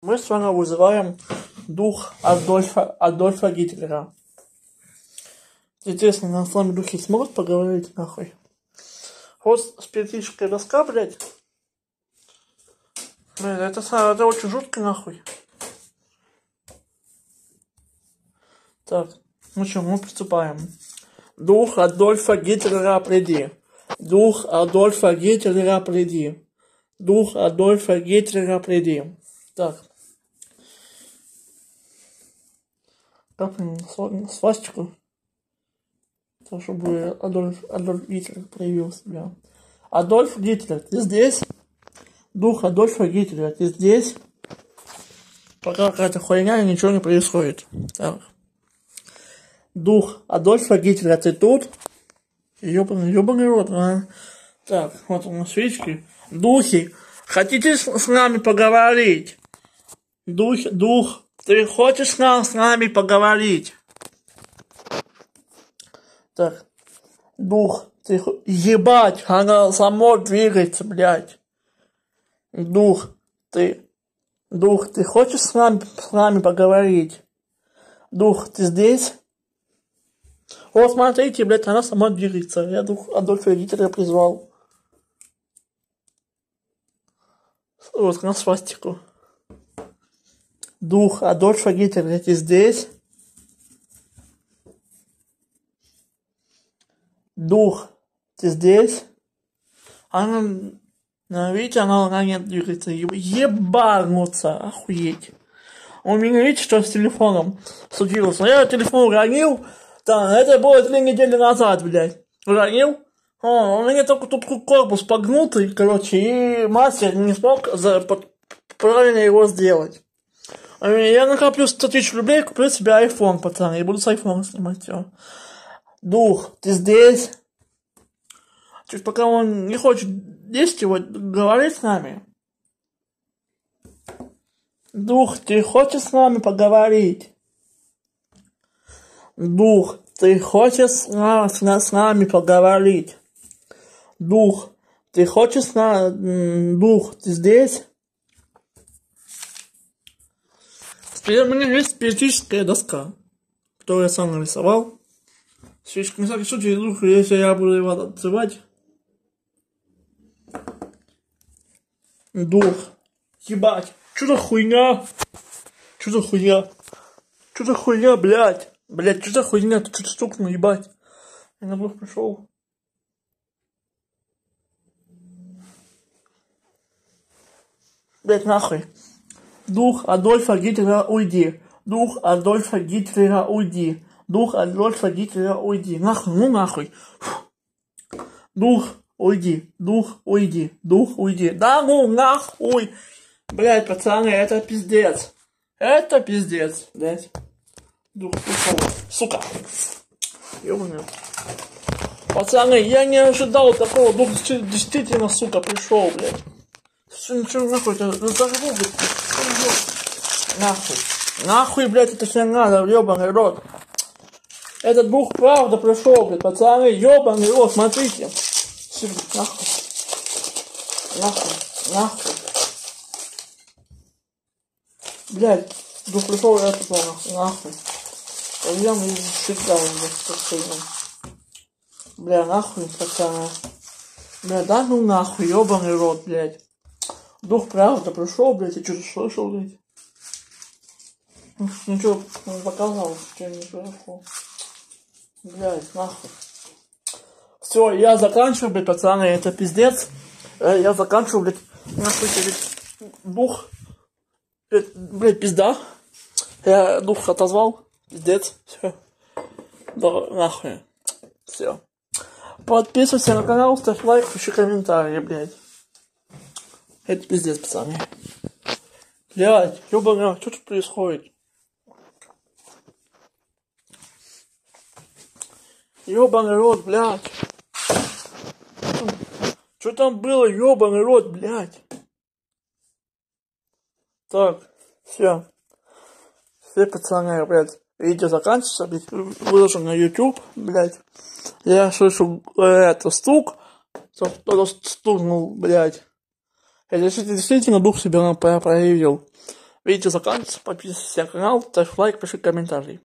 Мы с вами вызываем дух Адольфа, Адольфа Гитлера. Интересно, на самом духе смогут поговорить нахуй? Вот спиритическая доска, блядь. Блядь, это, это очень жутко нахуй. Так, ну что, мы приступаем. Дух Адольфа Гитлера приди. Дух Адольфа Гитлера приди. Дух Адольфа Гитлера приди. Так. Капнем свастику. Так, чтобы Адольф, Адольф Гитлер проявил себя. Адольф Гитлер, ты здесь? Дух Адольфа Гитлера, ты здесь? Пока какая-то хуйня, ничего не происходит. Так. Дух Адольфа Гитлера, ты тут? Ёбаный, ёбаный рот, а? Так, вот у нас свечки. Духи, хотите с, с нами поговорить? Дух, дух, ты хочешь с, нам, с нами поговорить? Так, дух, ты ебать, она само двигается, блядь. Дух, ты, дух, ты хочешь с нами, с нами поговорить? Дух, ты здесь? Вот смотрите, блядь, она сама двигается. Я дух Адольфа Гитлера призвал. Вот на свастику. Дух Адольфа Гитлера, ты здесь? Дух, ты здесь? Она, ну, видите, она, она не двигается. Ебануться, охуеть. У меня, видите, что с телефоном случилось? Я телефон уронил, да, это было три недели назад, блядь. Уронил? О, у меня только тут корпус погнутый, короче, и мастер не смог за, правильно его сделать. Я накоплю 100 тысяч рублей, куплю себе iPhone, пацаны, и буду с iPhone снимать все. Дух, ты здесь? Чуть пока он не хочет действовать, говори с нами. Дух, ты хочешь с нами поговорить? Дух, ты хочешь с, с, с нами поговорить? Дух, ты хочешь с нами... Дух, ты здесь? У меня есть спиритическая доска, которую я сам нарисовал. Свечка, на всякий случай, дух, если я буду его отзывать. Дух. Ебать. Что за хуйня? Что за хуйня? Что за хуйня, блядь? Блядь, что за хуйня? Ты что-то стукнул, ебать. Я на дух пришел. Блядь, нахуй. Дух Адольфа Гитлера, уйди. Дух Адольфа Гитлера, уйди. Дух Адольфа Гитлера, уйди. Нахуй, ну нахуй. Дух, уйди. Дух, уйди. Дух, уйди. Да ну нахуй. Блядь, пацаны, это пиздец. Это пиздец, блядь. Дух пришел. Сука. Ёбаный. Пацаны, я не ожидал такого. Дух действительно, сука, пришел, блядь. Ничего нахуй, это взорву, блядь. Нахуй. Нахуй, блядь, это все надо, ёбаный рот. Этот дух правда пришел, блядь, пацаны, ёбаный рот, смотрите. Нахуй. Нахуй, нахуй. Блядь, дух пришел, это нахуй, нахуй. Пойдем и сыграем, блядь, Бля, нахуй, пацаны. Бля, да ну нахуй, ёбаный рот, блядь. Дух правда пришел, блядь, я что-то слышал, блядь. Ничего не показал, что не произошло. Блядь, нахуй. Все, я заканчиваю, блядь, пацаны, это пиздец. Э, я заканчиваю, блядь, нахуй, блядь, дух. Блядь, блядь, пизда. Я дух отозвал. Пиздец. Все. Да, нахуй. Все. Подписывайся на канал, ставь лайк, пиши комментарии, блядь. Это пиздец, пацаны. Блядь, ёбаный, что тут происходит? Ёбаный рот, блядь. Что там было, ёбаный рот, блядь? Так, все. Все, пацаны, блядь. Видео заканчивается, выложу на YouTube, блядь. Я слышу, э, это, стук. Кто-то стукнул, блядь. Действительно дух себя проявил. Видео заканчивается, подписывайся на канал, ставь лайк, пиши комментарий.